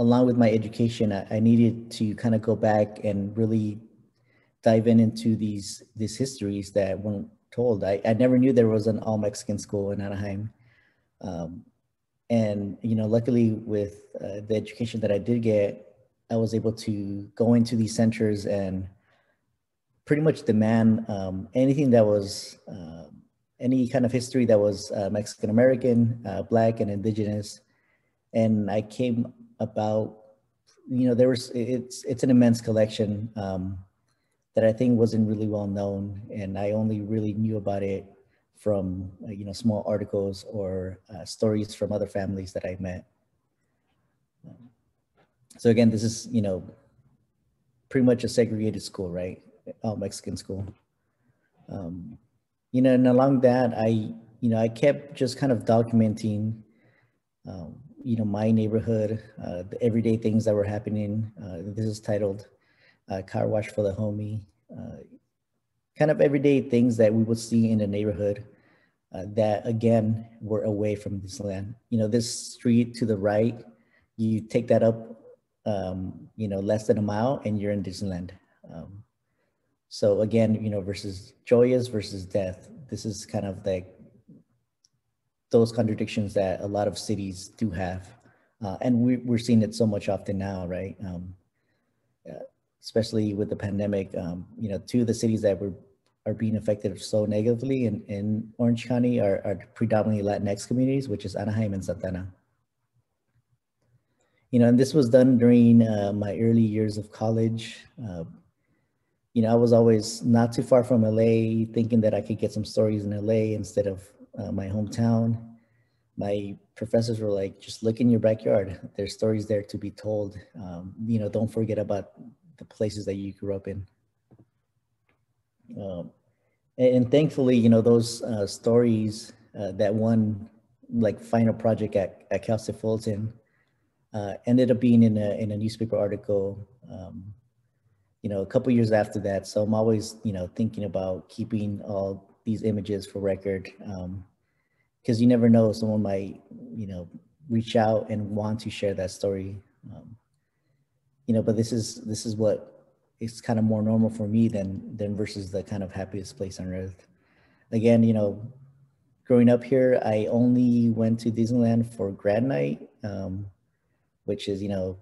along with my education, I, I needed to kind of go back and really dive in into these these histories that weren't told. I, I never knew there was an all Mexican school in Anaheim. Um, and, you know, luckily with uh, the education that I did get, I was able to go into these centers and pretty much demand um, anything that was, uh, any kind of history that was uh, Mexican American, uh, Black, and Indigenous. And I came about, you know, there was, it's, it's an immense collection. Um, that I think wasn't really well known, and I only really knew about it from uh, you know small articles or uh, stories from other families that I met. so again, this is you know pretty much a segregated school, right? All Mexican school. Um, you know, and along that, I you know I kept just kind of documenting. Um, you know my neighborhood, uh, the everyday things that were happening. Uh, this is titled uh, car wash for the homie, uh, kind of everyday things that we would see in the neighborhood uh, that again were away from Disneyland. You know, this street to the right, you take that up, um, you know, less than a mile and you're in Disneyland. Um, so again, you know, versus joyous versus death. This is kind of like those contradictions that a lot of cities do have. Uh, and we, we're seeing it so much often now, right? Um, especially with the pandemic, um, you know, two of the cities that were are being affected so negatively in, in Orange County are, are predominantly Latinx communities, which is Anaheim and Santa Ana. You know, and this was done during uh, my early years of college. Uh, you know, I was always not too far from LA, thinking that I could get some stories in LA instead of uh, my hometown. My professors were like, just look in your backyard. There's stories there to be told. Um, you know, don't forget about the places that you grew up in. Um, and, and, thankfully, you know, those uh, stories, uh, that one like final project at, at Cal State Fullerton uh, ended up being in a, in a newspaper article, um, you know, a couple years after that. So I'm always, you know, thinking about keeping all these images for record because um, you never know, someone might, you know, reach out and want to share that story. Um, you know, but this is this is what is kind of more normal for me than than versus the kind of happiest place on earth. Again, you know, growing up here, I only went to Disneyland for grad night, um, which is you know,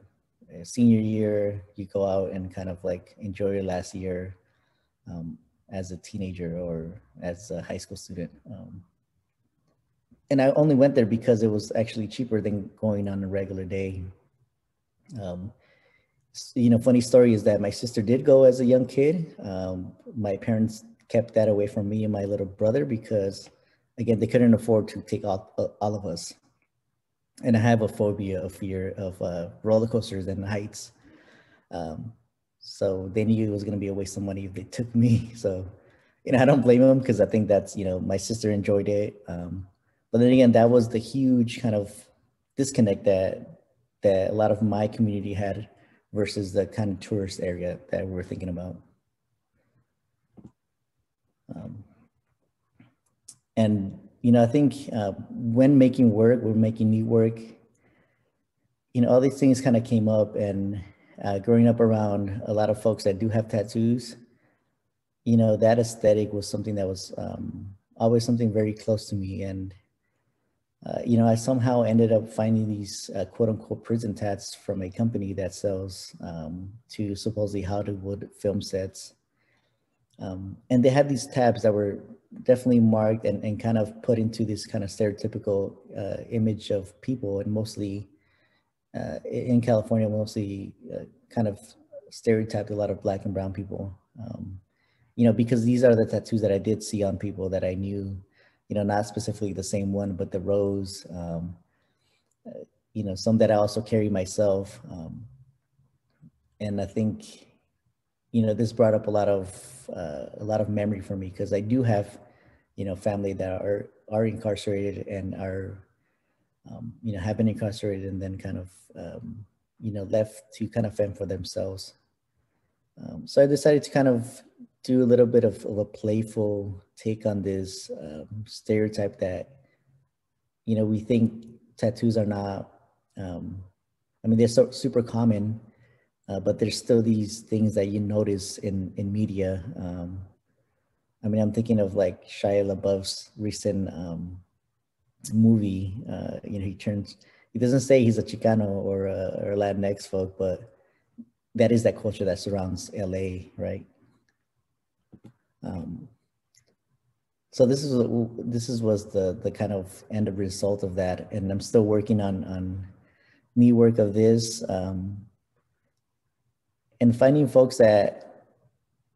senior year. You go out and kind of like enjoy your last year um, as a teenager or as a high school student. Um, and I only went there because it was actually cheaper than going on a regular day. Um, you know, funny story is that my sister did go as a young kid. Um, my parents kept that away from me and my little brother because, again, they couldn't afford to take all, uh, all of us. And I have a phobia, a fear of uh, roller coasters and heights. Um, so they knew it was going to be a waste of money if they took me. So, you know, I don't blame them because I think that's, you know, my sister enjoyed it. Um, but then again, that was the huge kind of disconnect that that a lot of my community had versus the kind of tourist area that we're thinking about. Um, and, you know, I think uh, when making work, we're making new work, you know, all these things kind of came up and uh, growing up around a lot of folks that do have tattoos, you know, that aesthetic was something that was um, always something very close to me. And uh, you know, I somehow ended up finding these uh, quote unquote prison tats from a company that sells um, to supposedly Hollywood film sets. Um, and they had these tabs that were definitely marked and, and kind of put into this kind of stereotypical uh, image of people and mostly uh, in California, mostly uh, kind of stereotyped a lot of black and brown people. Um, you know, because these are the tattoos that I did see on people that I knew you know, not specifically the same one, but the rose, um, uh, you know, some that I also carry myself. Um, and I think, you know, this brought up a lot of, uh, a lot of memory for me because I do have, you know, family that are, are incarcerated and are, um, you know, have been incarcerated and then kind of, um, you know, left to kind of fend for themselves. Um, so I decided to kind of do a little bit of, of a playful take on this um, stereotype that, you know, we think tattoos are not, um, I mean, they're so super common, uh, but there's still these things that you notice in in media. Um, I mean, I'm thinking of like Shia LaBeouf's recent um, movie. Uh, you know, he turns. He doesn't say he's a Chicano or a, or Latinx folk, but that is that culture that surrounds LA, right? Um, so this is this is was the the kind of end of result of that, and I'm still working on on me work of this, um, and finding folks that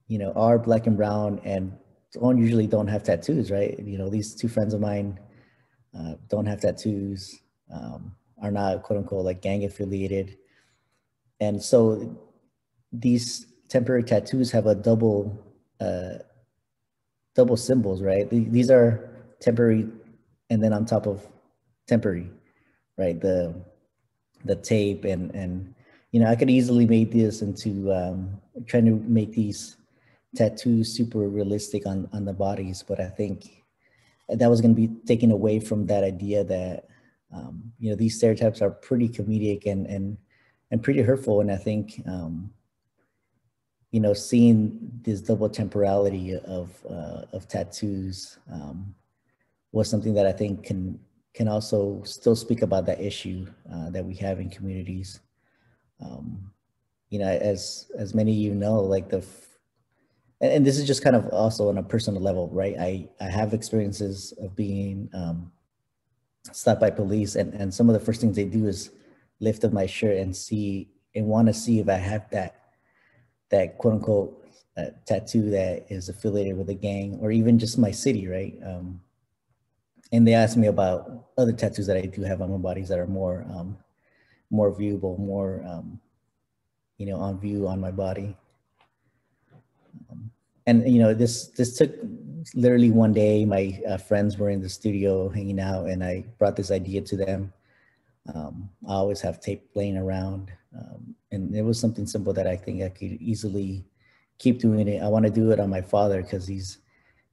you know are black and brown and don't usually don't have tattoos, right? You know, these two friends of mine uh, don't have tattoos, um, are not quote unquote like gang affiliated, and so these temporary tattoos have a double uh, double symbols, right? These are temporary, and then on top of temporary, right? The the tape and and you know I could easily make this into um, trying to make these tattoos super realistic on on the bodies, but I think that was going to be taken away from that idea that um, you know these stereotypes are pretty comedic and and and pretty hurtful, and I think um, you know, seeing this double temporality of uh, of tattoos um, was something that I think can can also still speak about that issue uh, that we have in communities. Um, you know, as as many of you know, like the and, and, this is just kind of also on a personal level, right? I I have experiences of being um, stopped by police, and and some of the first things they do is lift up my shirt and see and want to see if I have that that quote unquote uh, tattoo that is affiliated with a gang or even just my city, right? Um, and they asked me about other tattoos that I do have on my bodies that are more um, more viewable, more um, you know on view on my body. Um, and you know this this took literally one day. My uh, friends were in the studio hanging out, and I brought this idea to them. Um, I always have tape laying around, um, and it was something simple that I think I could easily keep doing it. I want to do it on my father because he's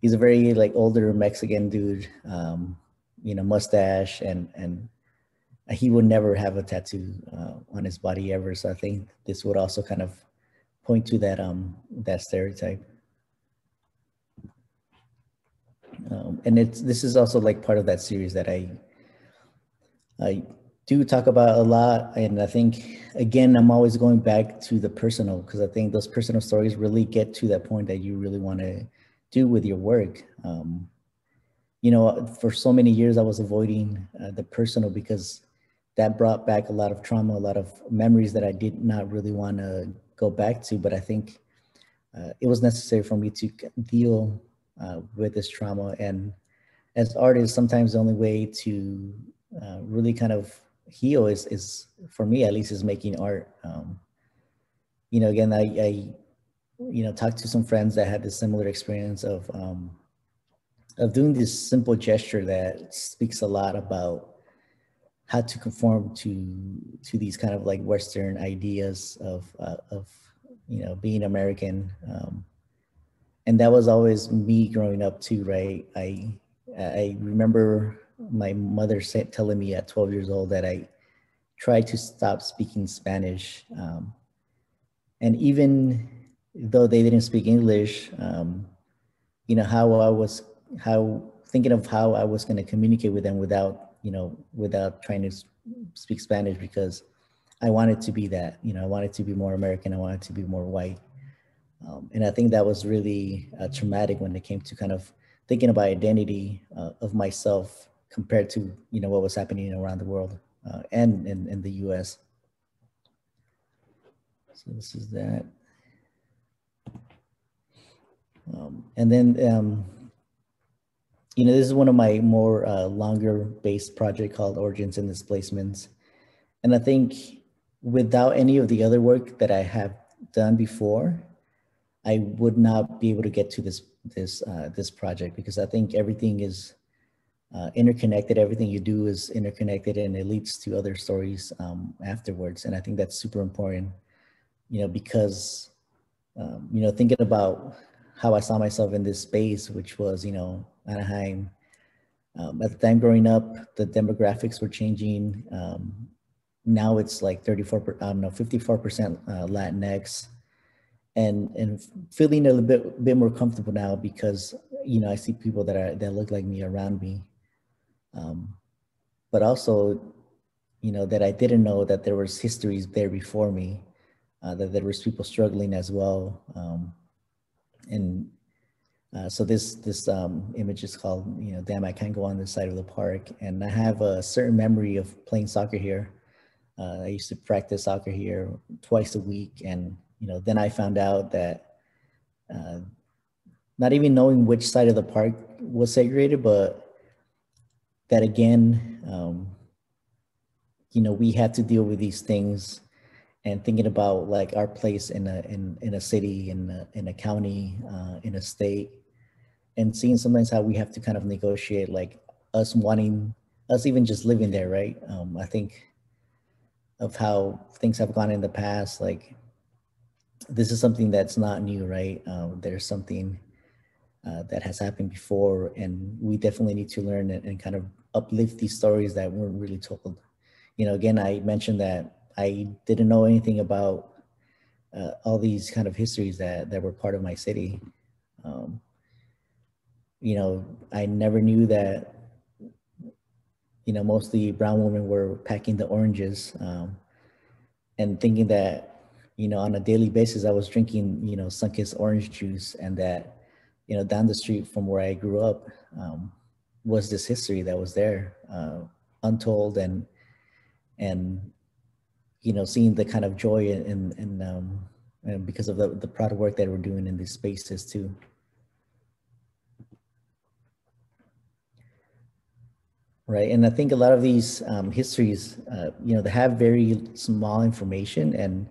he's a very like older Mexican dude, um, you know, mustache and and he would never have a tattoo uh, on his body ever. So I think this would also kind of point to that um that stereotype. Um, and it's this is also like part of that series that I I do talk about a lot. And I think, again, I'm always going back to the personal because I think those personal stories really get to that point that you really want to do with your work. Um, you know, for so many years, I was avoiding uh, the personal because that brought back a lot of trauma, a lot of memories that I did not really want to go back to. But I think uh, it was necessary for me to deal uh, with this trauma. And as artists, sometimes the only way to uh, really kind of heal is is for me at least is making art. Um, you know, again, I, I you know talked to some friends that had this similar experience of um, of doing this simple gesture that speaks a lot about how to conform to to these kind of like Western ideas of uh, of you know being American. Um, and that was always me growing up too, right? I I remember my mother said, telling me at 12 years old that I tried to stop speaking Spanish. Um, and even though they didn't speak English, um, you know, how I was, how thinking of how I was going to communicate with them without, you know, without trying to speak Spanish because I wanted to be that, you know, I wanted to be more American. I wanted to be more white. Um, and I think that was really uh, traumatic when it came to kind of thinking about identity uh, of myself compared to you know what was happening around the world uh, and in, in the US. So this is that. Um, and then, um, you know, this is one of my more uh, longer based project called Origins and Displacements. And I think without any of the other work that I have done before, I would not be able to get to this this uh, this project because I think everything is uh, interconnected. Everything you do is interconnected and it leads to other stories um, afterwards. And I think that's super important, you know, because, um, you know, thinking about how I saw myself in this space, which was, you know, Anaheim. Um, at the time growing up, the demographics were changing. Um, now it's like 34, I don't know, 54% uh, Latinx and, and feeling a little bit, bit more comfortable now because, you know, I see people that are, that look like me around me. Um, but also, you know, that I didn't know that there was histories there before me, uh, that there was people struggling as well. Um, and uh, so this this um, image is called, you know, damn, I can't go on this side of the park. And I have a certain memory of playing soccer here. Uh, I used to practice soccer here twice a week, and you know, then I found out that uh, not even knowing which side of the park was segregated, but that again, um, you know, we had to deal with these things and thinking about like our place in a in, in a city in a, in a county uh, in a state and seeing sometimes how we have to kind of negotiate like us wanting us even just living there right? Um, i think of how things have gone in the past like this is something that's not new right um, there's something uh, that has happened before and we definitely need to learn and, and kind of uplift these stories that weren't really told you know again i mentioned that I didn't know anything about uh, all these kind of histories that, that were part of my city. Um, you know, I never knew that, you know, mostly brown women were packing the oranges um, and thinking that, you know, on a daily basis, I was drinking, you know, Sunkist orange juice and that, you know, down the street from where I grew up um, was this history that was there, uh, untold and, and you know, seeing the kind of joy in, in, um, and because of the, the proud work that we're doing in these spaces too. Right, and I think a lot of these um, histories, uh, you know, they have very small information, and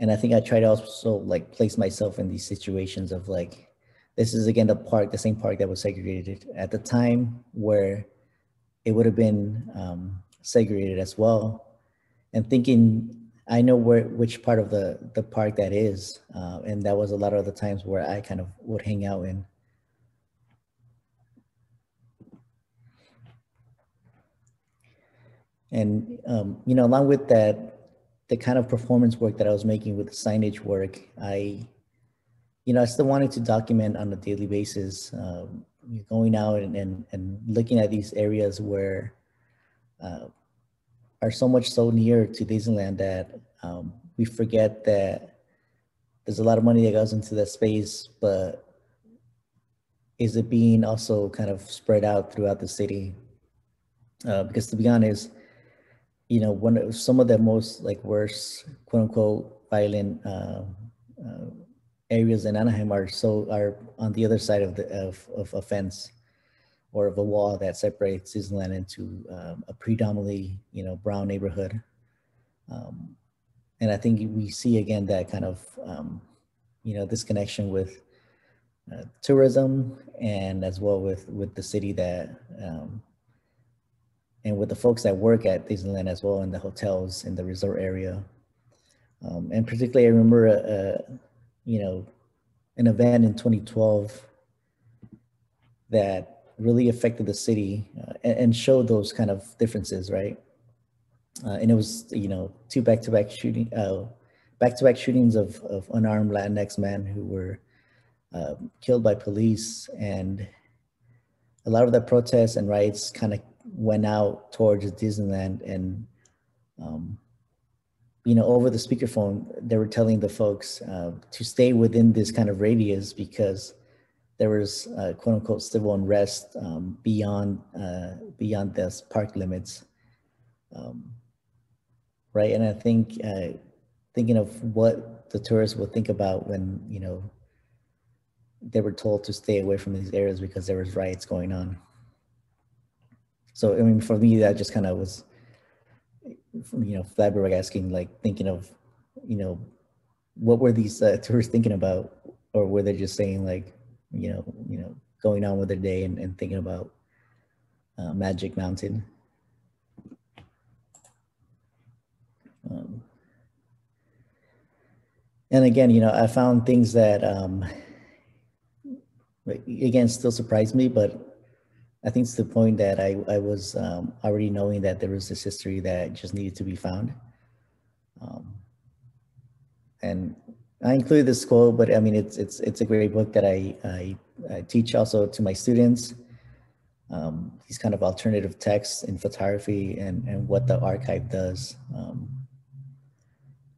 and I think I try to also like place myself in these situations of like, this is again the park, the same park that was segregated at the time where it would have been um, segregated as well and thinking I know where which part of the the park that is, uh, and that was a lot of the times where I kind of would hang out in. And um, you know, along with that, the kind of performance work that I was making with the signage work, I, you know, I still wanted to document on a daily basis, um, going out and, and and looking at these areas where. Uh, are so much so near to Disneyland that um, we forget that there's a lot of money that goes into that space, but is it being also kind of spread out throughout the city? Uh, because to be honest, you know, one of some of the most like worst quote unquote violent uh, uh, areas in Anaheim are so are on the other side of the of, of a fence or of a wall that separates Disneyland into um, a predominantly, you know, brown neighborhood. Um, and I think we see again that kind of, um, you know, this connection with uh, tourism and as well with with the city that um, and with the folks that work at Disneyland as well in the hotels in the resort area. Um, and particularly, I remember, uh, uh, you know, an event in 2012 that really affected the city uh, and, and, showed those kind of differences, right? Uh, and it was, you know, two back-to-back shooting, uh, back-to-back shootings of, of unarmed Latinx men who were um, killed by police, and a lot of the protests and riots kind of went out towards Disneyland, and um, you know, over the speakerphone, they were telling the folks uh, to stay within this kind of radius because there was uh, quote unquote civil unrest um, beyond uh, beyond this park limits, um, right? And I think uh, thinking of what the tourists will think about when you know they were told to stay away from these areas because there was riots going on. So I mean, for me, that just kind of was, you know, flabbergasting, like thinking of, you know, what were these uh, tourists thinking about, or were they just saying like, you know, you know, going on with their day and, and thinking about uh, Magic Mountain. Um, and again, you know, I found things that, um, again, still surprised me, but I think it's the point that I, I was um, already knowing that there was this history that just needed to be found. Um, and I included this quote, but I mean, it's, it's, it's a great book that I, I, I teach also to my students. Um, these kind of alternative texts in photography and, and what the archive does. Um,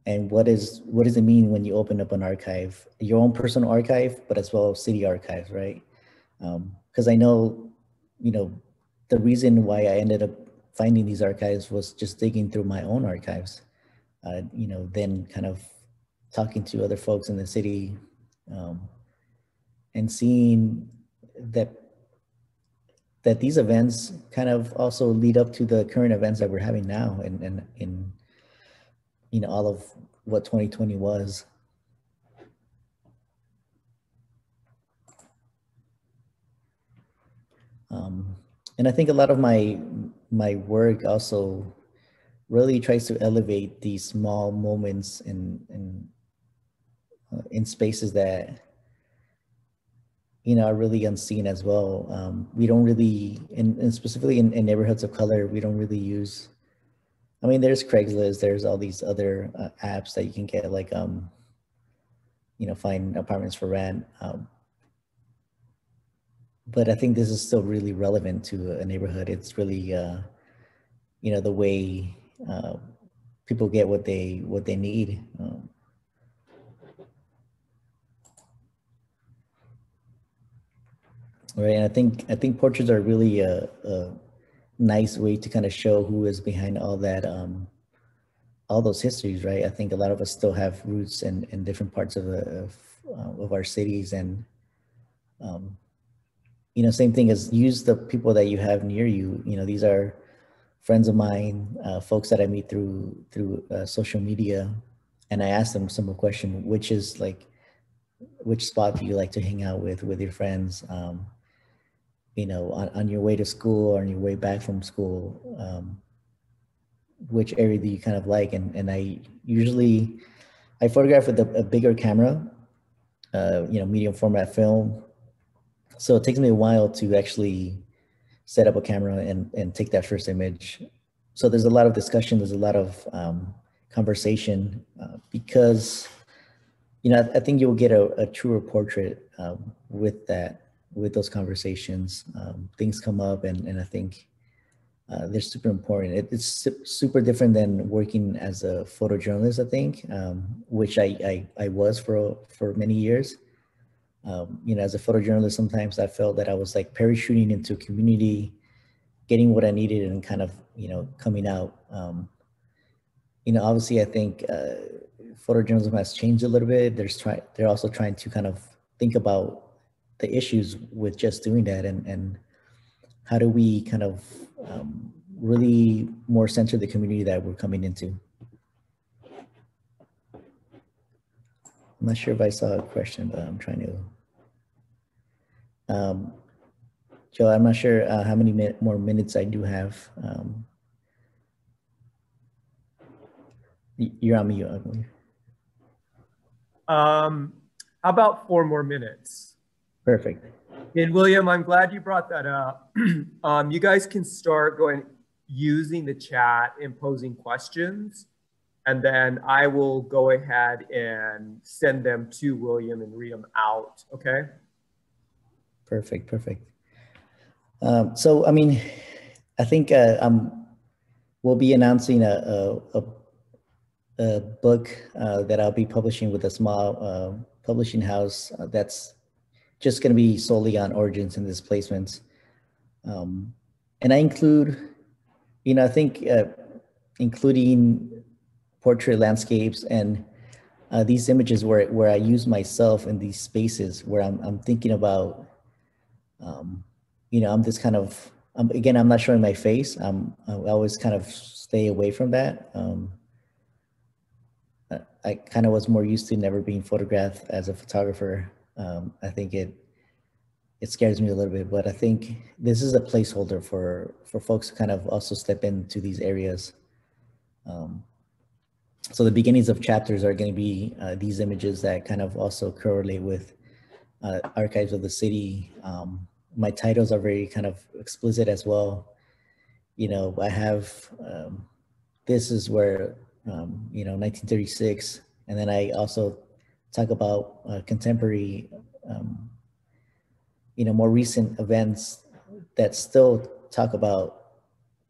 and what is what does it mean when you open up an archive, your own personal archive, but as well as city archives, right? Because um, I know, you know, the reason why I ended up finding these archives was just digging through my own archives. Uh, you know, then kind of talking to other folks in the city um, and seeing that that these events kind of also lead up to the current events that we're having now and and in you know all of what 2020 was um, and i think a lot of my my work also really tries to elevate these small moments in in uh, in spaces that you know are really unseen as well. Um, we don't really, and, and specifically in, in, neighborhoods of color, we don't really use. I mean, there's Craigslist. There's all these other uh, apps that you can get, like um, you know, find apartments for rent. Um, but I think this is still really relevant to a neighborhood. It's really, uh, you know, the way uh, people get what they what they need. Um, right? And I think I think portraits are really a, a nice way to kind of show who is behind all that, um, all those histories, right? I think a lot of us still have roots in, in different parts of, of, uh, of our cities and, um, you know, same thing as use the people that you have near you. You know, these are friends of mine, uh, folks that I meet through through uh, social media, and I ask them simple question, which is like, which spot do you like to hang out with with your friends? Um, you know, on, on your way to school or on your way back from school, um, which area do you kind of like? And, and I usually, I photograph with a, a bigger camera, uh, you know, medium format film. So it takes me a while to actually set up a camera and, and take that first image. So there's a lot of discussion, there's a lot of um, conversation uh, because, you know, I, I think you'll get a, a truer portrait um, with that with those conversations. Um, things come up, and and I think uh, they're super important. It, it's su super different than working as a photojournalist. I think, um, which I, I, I was for for many years. Um, you know, as a photojournalist, sometimes I felt that I was like parachuting into a community, getting what I needed, and kind of you know coming out. Um, you know, obviously, I think uh, photojournalism has changed a little bit. There's try they're also trying to kind of think about the issues with just doing that and, and how do we kind of um, really more center the community that we're coming into. I'm not sure if I saw a question, but I'm trying to. Um, Joe, I'm not sure uh, how many min more minutes I do have. Um, you're on mute, I believe. Um, how about four more minutes? Perfect. And William, I'm glad you brought that up. um, you guys can start going using the chat and posing questions. And then I will go ahead and send them to William and read them out. Okay. Perfect. Perfect. Um, so, I mean, I think uh, um, we'll be announcing a, a, a, a book uh, that I'll be publishing with a small uh, publishing house uh, that's just going to be solely on origins and displacements. Um, and I include, you know, I think uh, including portrait landscapes and uh, these images where, where I use myself in these spaces where I'm, I'm thinking about, um, you know, I'm this kind of, again, I'm not showing my face. I'm, I always kind of stay away from that. Um, I kind of was more used to never being photographed as a photographer um, I think it it scares me a little bit, but I think this is a placeholder for for folks to kind of also step into these areas. Um, so the beginnings of chapters are going to be uh, these images that kind of also correlate with uh, archives of the city, um, my titles are very kind of explicit as well. You know, I have um, this is where um, you know 1936, and then I also talk about uh, contemporary, um, you know, more recent events that still talk about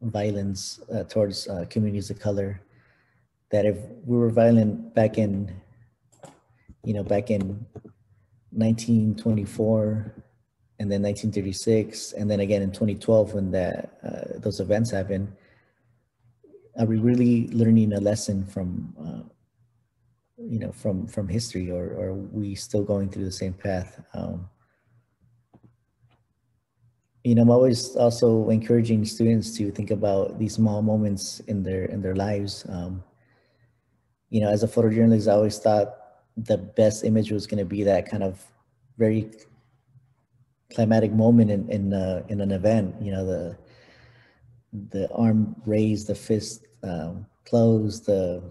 violence uh, towards uh, communities of color. That if we were violent back in, you know, back in 1924 and then 1936 and then again in 2012 when that uh, those events happened are we really learning a lesson from uh, you know from from history or, or, are we still going through the same path? Um, you know i'm always also encouraging students to think about these small moments in their in their lives. Um, you know as a photojournalist i always thought the best image was going to be that kind of very climatic moment in in, uh, in an event. You know, the the arm raised, the fist um, closed, the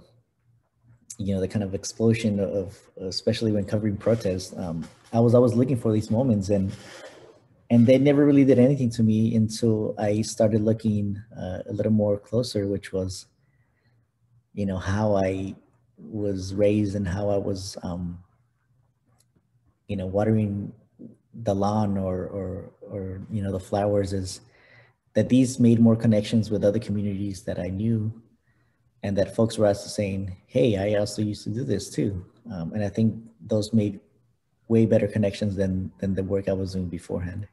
you know the kind of explosion of, especially when covering protests. Um, I was always looking for these moments, and and they never really did anything to me until I started looking uh, a little more closer, which was, you know, how I was raised and how I was, um, you know, watering the lawn or, or, or, you know, the flowers is that these made more connections with other communities that I knew and that folks were also saying, hey, I also used to do this too. Um, and I think those made way better connections than, than the work I was doing beforehand.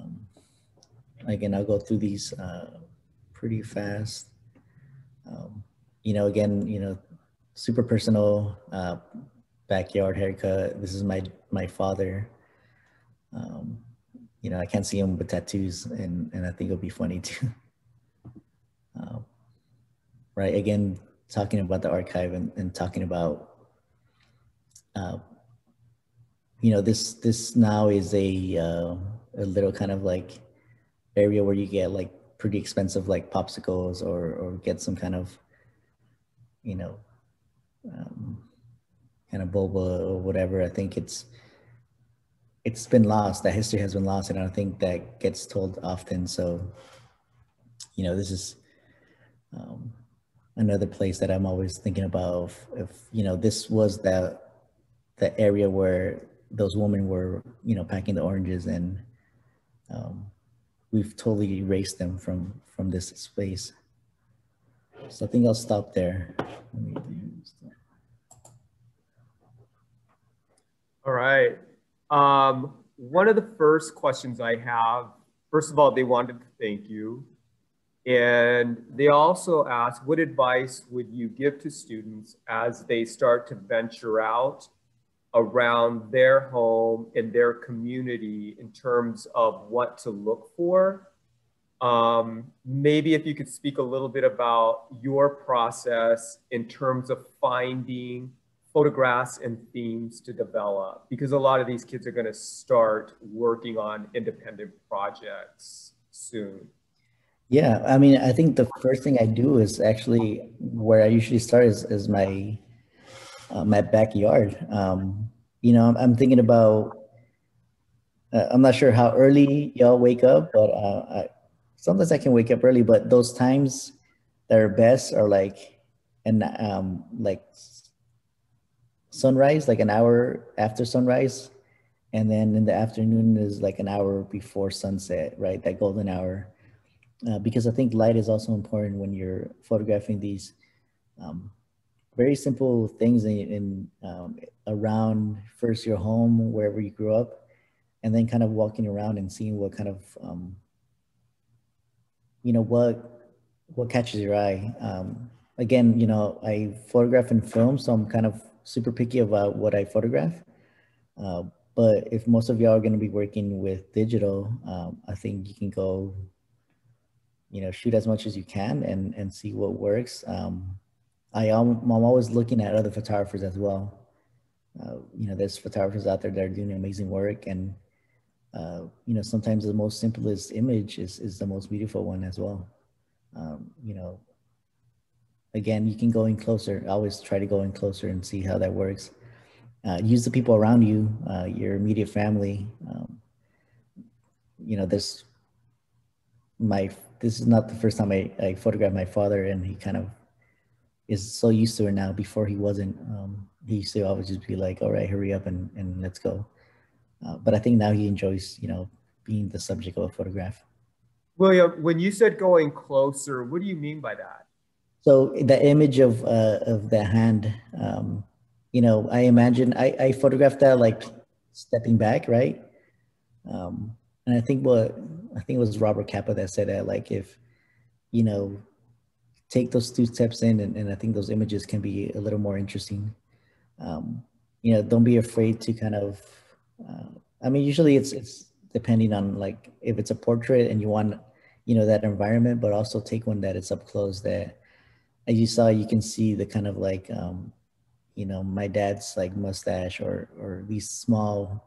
Um, again, I'll go through these uh, pretty fast. Um, you know, again, you know, super personal uh, backyard haircut. This is my my father. Um, you know, I can't see him with tattoos, and and I think it'll be funny too. Uh, right, again, talking about the archive and, and talking about, uh, you know, this this now is a uh, a little kind of like area where you get like pretty expensive like popsicles or or get some kind of you know, um, kind of boba or whatever. I think it's it's been lost. That history has been lost, and I think that gets told often. So, you know, this is um, another place that I'm always thinking about. If, if you know, this was the the area where those women were, you know, packing the oranges, and um, we've totally erased them from from this space. So I think I'll stop there. All right. Um, one of the first questions I have, first of all, they wanted to thank you. And they also asked, what advice would you give to students as they start to venture out around their home and their community in terms of what to look for um, maybe if you could speak a little bit about your process in terms of finding photographs and themes to develop, because a lot of these kids are going to start working on independent projects soon. Yeah, I mean, I think the first thing I do is actually where I usually start is, is my uh, my backyard. Um, you know, I'm, I'm thinking about. Uh, I'm not sure how early y'all wake up, but uh, I, sometimes I can wake up early, but those times that are best are like and um like sunrise, like an hour after sunrise. And then in the afternoon is like an hour before sunset, right? That golden hour. Uh, because I think light is also important when you're photographing these um, very simple things in, in um, around first your home, wherever you grew up, and then kind of walking around and seeing what kind of um, you know what what catches your eye? Um, again you know i photograph and film so i'm kind of super picky about what i photograph. Uh, but if most of y'all are going to be working with digital um, i think you can go you know shoot as much as you can and and see what works. Um, i am i'm always looking at other photographers as well. Uh, you know there's photographers out there that are doing amazing work and uh, you know, sometimes the most simplest image is, is the most beautiful one as well. Um, you know, again, you can go in closer. Always try to go in closer and see how that works. Uh, use the people around you, uh, your immediate family. Um, you know, this, my, this is not the first time I, I photographed my father and he kind of is so used to it now. Before he wasn't, um, he used to always just be like, all right, hurry up and, and let's go. Uh, but I think now he enjoys, you know, being the subject of a photograph. William, when you said going closer, what do you mean by that? So the image of uh, of the hand, um, you know, I imagine I, I photographed that like stepping back, right? Um, and I think what I think it was Robert Capa that said that like if you know take those two steps in, and, and I think those images can be a little more interesting. Um, you know, don't be afraid to kind of. Uh, I mean, usually it's it's depending on like if it's a portrait and you want you know that environment, but also take one that is up close that as you saw, you can see the kind of like, um, you know, my dad's like mustache or, or these small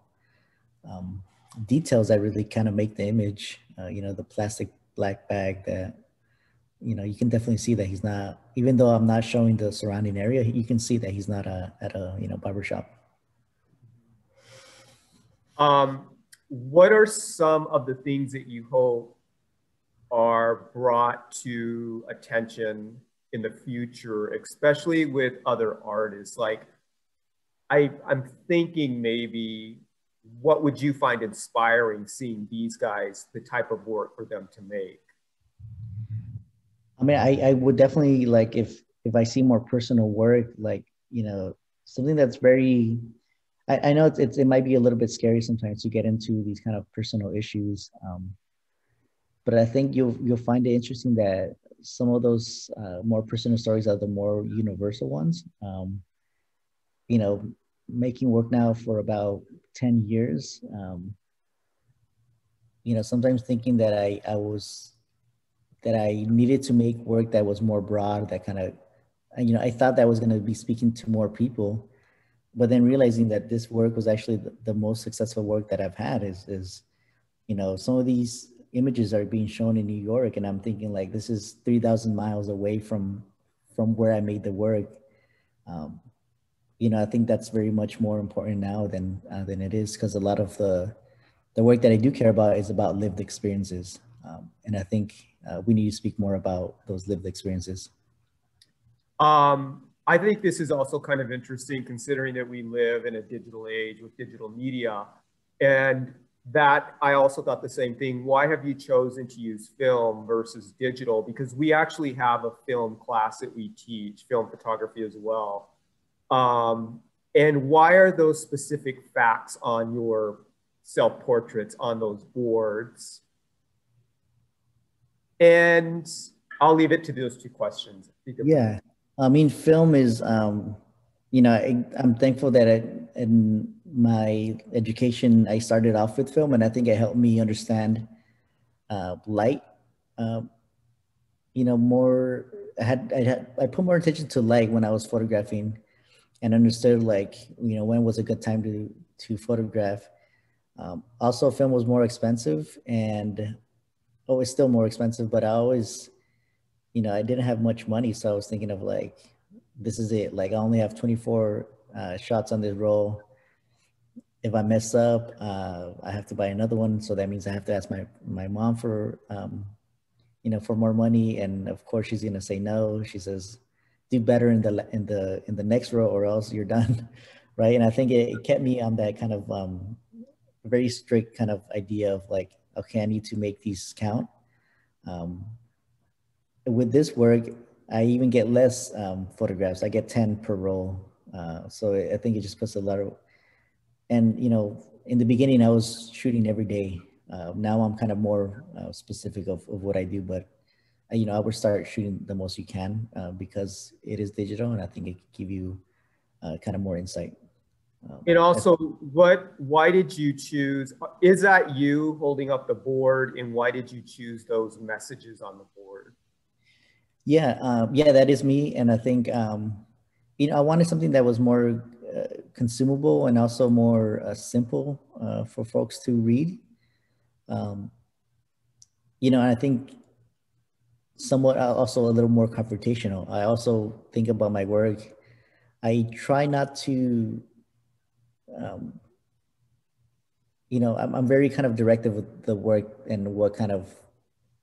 um, details that really kind of make the image, uh, you know, the plastic black bag that, you know, you can definitely see that he's not, even though I'm not showing the surrounding area, you can see that he's not a, at a, you know, barbershop. Um, what are some of the things that you hope are brought to attention in the future, especially with other artists? Like, I, I'm thinking maybe what would you find inspiring seeing these guys, the type of work for them to make? I mean, I, I would definitely like if if I see more personal work, like you know, something that's very. I, I know it's, it's it might be a little bit scary sometimes to get into these kind of personal issues, um, but I think you'll you'll find it interesting that some of those uh, more personal stories are the more universal ones. Um, you know, making work now for about 10 years, um, you know, sometimes thinking that I, I was, that I needed to make work that was more broad, that kind of, you know, I thought that was going to be speaking to more people, but then realizing that this work was actually the, the most successful work that I've had is, is, you know, some of these images are being shown in New York, and I'm thinking like this is three thousand miles away from from where I made the work. Um, you know, I think that's very much more important now than uh, than it is because a lot of the the work that I do care about is about lived experiences, um, and I think uh, we need to speak more about those lived experiences. Um, I think this is also kind of interesting considering that we live in a digital age with digital media. And that I also thought the same thing. Why have you chosen to use film versus digital? Because we actually have a film class that we teach, film photography as well. Um, and why are those specific facts on your self portraits on those boards? And I'll leave it to those two questions. Yeah, I mean, film is, um, you know, I, am thankful that it, in my education, I started off with film, and I think it helped me understand uh, light. Uh, you know, more. I had I had I put more attention to light when I was photographing, and understood like you know when was a good time to to photograph. Um, also, film was more expensive, and oh, it's still more expensive. But I always, you know, I didn't have much money, so I was thinking of like, this is it. Like I only have 24 uh, shots on this roll if I mess up, uh, I have to buy another one. So that means I have to ask my, my mom for, um, you know, for more money. And of course she's going to say no. She says, do better in the, in the, in the next row or else you're done. right. And I think it, it kept me on that kind of, um, very strict kind of idea of like, okay, I need to make these count. Um, with this work, I even get less um, photographs. I get 10 per roll. Uh, so I think it just puts a lot of and you know, in the beginning, I was shooting every day. Uh, now I'm kind of more uh, specific of, of what I do, but uh, you know, I would start shooting the most you can uh, because it is digital, and I think it can give you uh, kind of more insight. Um, and also, what? Why did you choose? Is that you holding up the board, and why did you choose those messages on the board? Yeah, um, yeah, that is me, and I think um, you know I wanted something that was more uh, consumable and also more uh, simple uh, for folks to read. Um, you know, I think somewhat also a little more confrontational. I also think about my work. I try not to um, you know, I'm, I'm very kind of directive with the work and what kind of,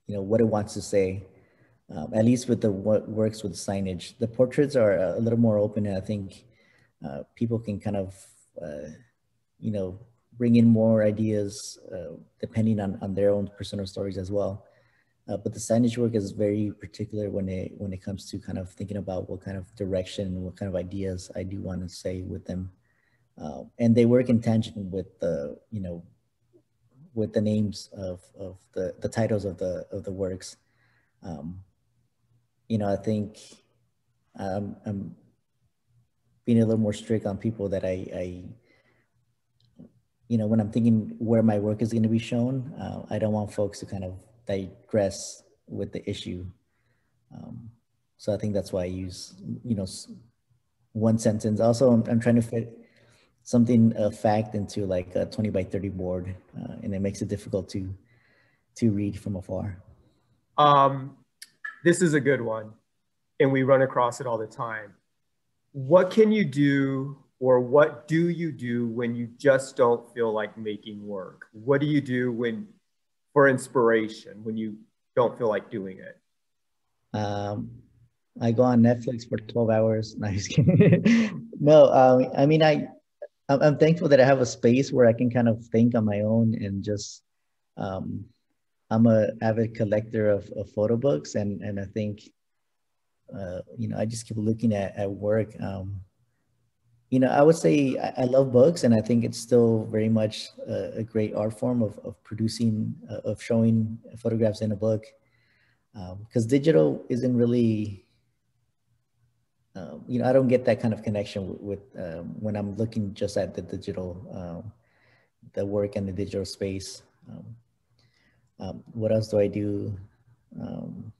you know, what it wants to say. Um, at least with the what works with signage. The portraits are a little more open, and I think uh, people can kind of, uh, you know, bring in more ideas uh, depending on, on their own personal stories as well. Uh, but the signage work is very particular when it when it comes to kind of thinking about what kind of direction, what kind of ideas I do want to say with them. Uh, and they work in tangent with the, you know, with the names of, of the, the titles of the, of the works. Um, you know, I think um, I'm being a little more strict on people that I, I you know, when I'm thinking where my work is going to be shown, uh, I don't want folks to kind of digress with the issue. Um, so I think that's why I use, you know, one sentence. Also, I'm, I'm trying to fit something a fact into like a 20 by 30 board uh, and it makes it difficult to to read from afar um, this is a good one and we run across it all the time. What can you do or what do you do when you just don't feel like making work? What do you do when for inspiration when you don't feel like doing it? Um, i go on netflix for 12 hours. No, no um, i mean i I'm, thankful that I have a space where I can kind of think on my own and just um, I'm a avid collector of, of photo books and and I think uh, you know I just keep looking at at work. Um, you know, I would say I, I, love books, and I think it's still very much a, a great art form of, of producing, uh, of showing photographs in a book. Because um, digital isn't really um, you know, I don't get that kind of connection with, with um, when I'm looking just at the digital, um, the work and the digital space. Um, um, what else do I do? Um,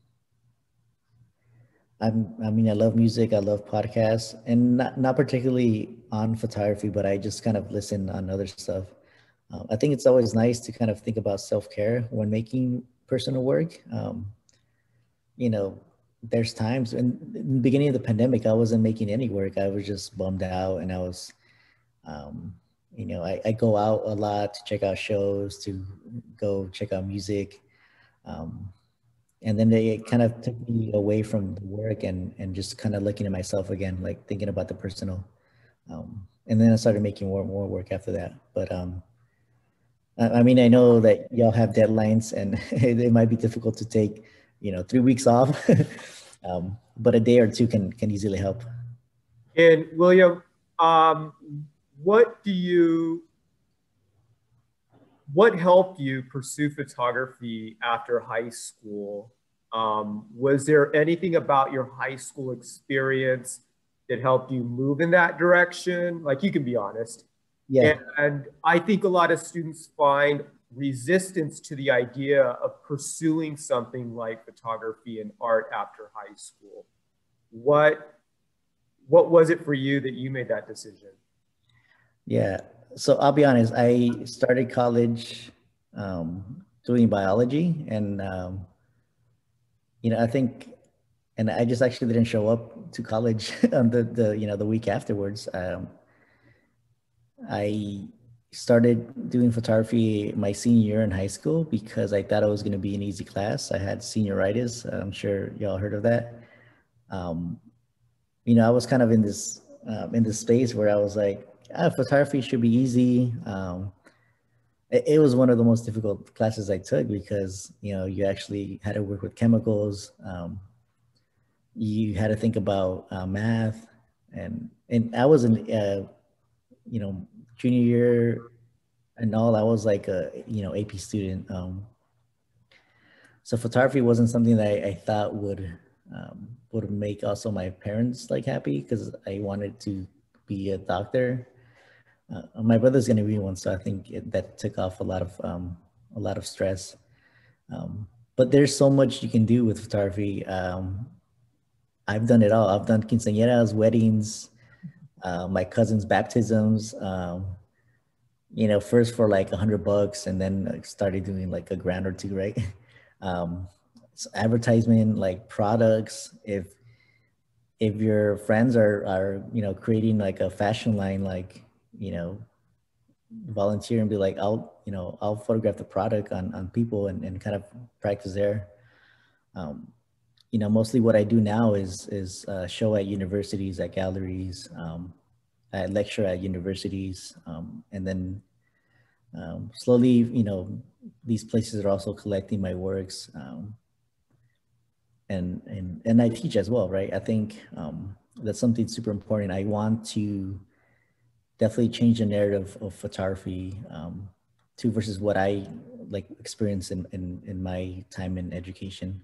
I'm, I mean, I love music. I love podcasts, and not not particularly on photography, but I just kind of listen on other stuff. Uh, I think it's always nice to kind of think about self care when making personal work. you know, there's times in, in, the beginning of the pandemic, I wasn't making any work. I was just bummed out and I was, um, you know, I, I, go out a lot to check out shows, to go check out music. Um, and then they kind of took me away from the work and, and just kind of looking at myself again, like thinking about the personal. Um, and then I started making more more work after that. But um, I, I mean, I know that y'all have deadlines and it might be difficult to take you know three weeks off um, but a day or two can can easily help and william um, what do you what helped you pursue photography after high school um, was there anything about your high school experience that helped you move in that direction like you can be honest yeah and i think a lot of students find resistance to the idea of pursuing something like photography and art after high school. What what was it for you that you made that decision? Yeah, so I'll be honest. I started college um, doing biology, and um, you know, I think, and I just actually didn't show up to college on the the you know the week afterwards. Um, I started doing photography my senior year in high school because I thought it was going to be an easy class. I had senioritis. I'm sure y'all heard of that. Um, you know, I was kind of in this um, in this space where I was like, ah, photography should be easy. Um, it, it, was one of the most difficult classes I took because you know you actually had to work with chemicals. Um, you had to think about uh, math, and and I was in uh, you know junior year and all, I was like a you know AP student. Um, so photography wasn't something that I, I thought would um, would make also my parents like happy because I wanted to be a doctor. Uh, my brother's gonna be one, so I think it, that took off a lot of um, a lot of stress. Um, but there's so much you can do with photography. Um, I've done it all. I've done quinceañeras, weddings, uh, my cousin's baptisms. Um, you know, first for like a hundred bucks, and then started doing like a grand or two, right? Um, so advertisement, like products. If if your friends are are you know creating like a fashion line, like you know, volunteer and be like, I'll, you know, I'll photograph the product on, on people and, and kind of practice there. Um, you know, mostly what I do now is, is uh, show at universities, at galleries, um, I lecture at universities, um, and then um, slowly, you know, these places are also collecting my works, um, and and and I teach as well, right? I think um, that's something super important. I want to definitely changed the narrative of photography um, to versus what I like experience in, in, in my time in education.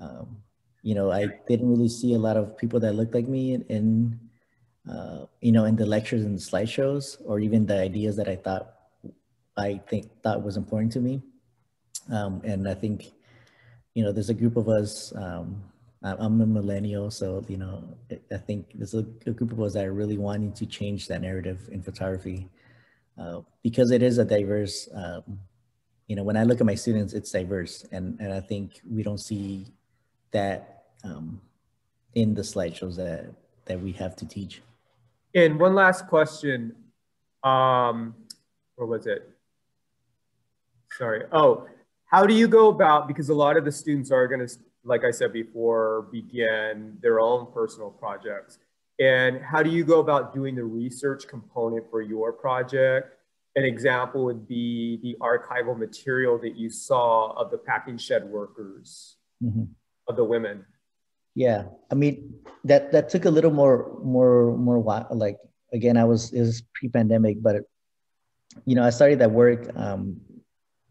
Um, you know, I didn't really see a lot of people that looked like me in, in uh, you know, in the lectures and the slideshows, or even the ideas that I thought I think thought was important to me. Um, and I think, you know, there's a group of us um, I'm a millennial, so you know, I think there's a, a, group of us that are really wanting to change that narrative in photography uh, because it is a diverse. Um, you know, when I look at my students, it's diverse, and and I think we don't see that um, in the slideshows that that we have to teach. And one last question, um, or was it? Sorry. Oh, how do you go about because a lot of the students are going to like I said before, begin their own personal projects. And how do you go about doing the research component for your project? An example would be the archival material that you saw of the packing shed workers, mm-hmm. of the women. Yeah, I mean that that took a little more more more while. Like again, I was it was pre-pandemic, but you know I started that work um,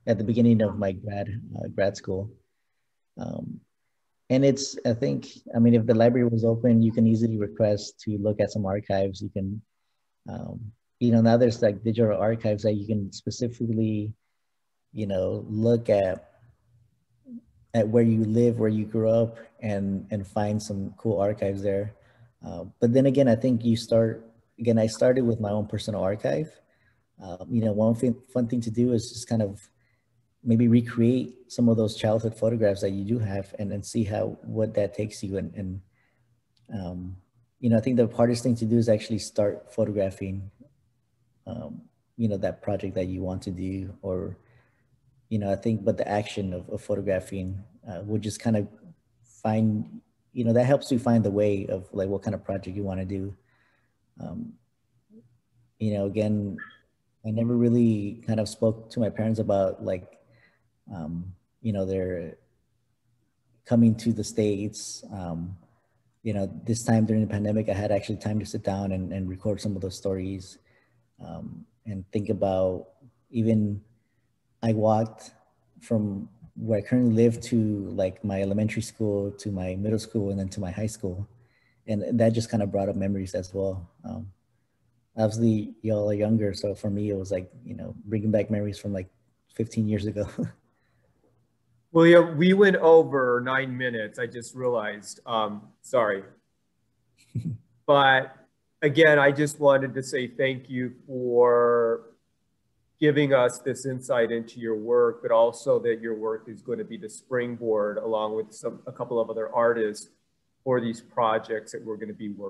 at the beginning of my grad uh, grad school. Um, and it's i think i mean if the library was open you can easily request to look at some archives. You can um, you know now there's like digital archives that you can specifically you know look at at where you live where you grew up and and find some cool archives there. Uh, but then again i think you start again i started with my own personal archive. Um, you know one thing, fun thing to do is just kind of maybe recreate some of those childhood photographs that you do have and, and see how what that takes you. And, and um, you know i think the hardest thing to do is actually start photographing um, you know that project that you want to do or you know i think but the action of, of photographing uh, would just kind of find you know that helps you find the way of like what kind of project you want to do. Um, you know again i never really kind of spoke to my parents about like um, you know, they're coming to the States. Um, you know, this time during the pandemic, I had actually time to sit down and, and record some of those stories um, and think about even I walked from where I currently live to like my elementary school to my middle school and then to my high school. And that just kind of brought up memories as well. Um, obviously y'all are younger. So for me, it was like, you know, bringing back memories from like 15 years ago. Well, yeah, we went over nine minutes. I just realized. Um, sorry. but again, I just wanted to say thank you for giving us this insight into your work, but also that your work is going to be the springboard along with some a couple of other artists for these projects that we're going to be working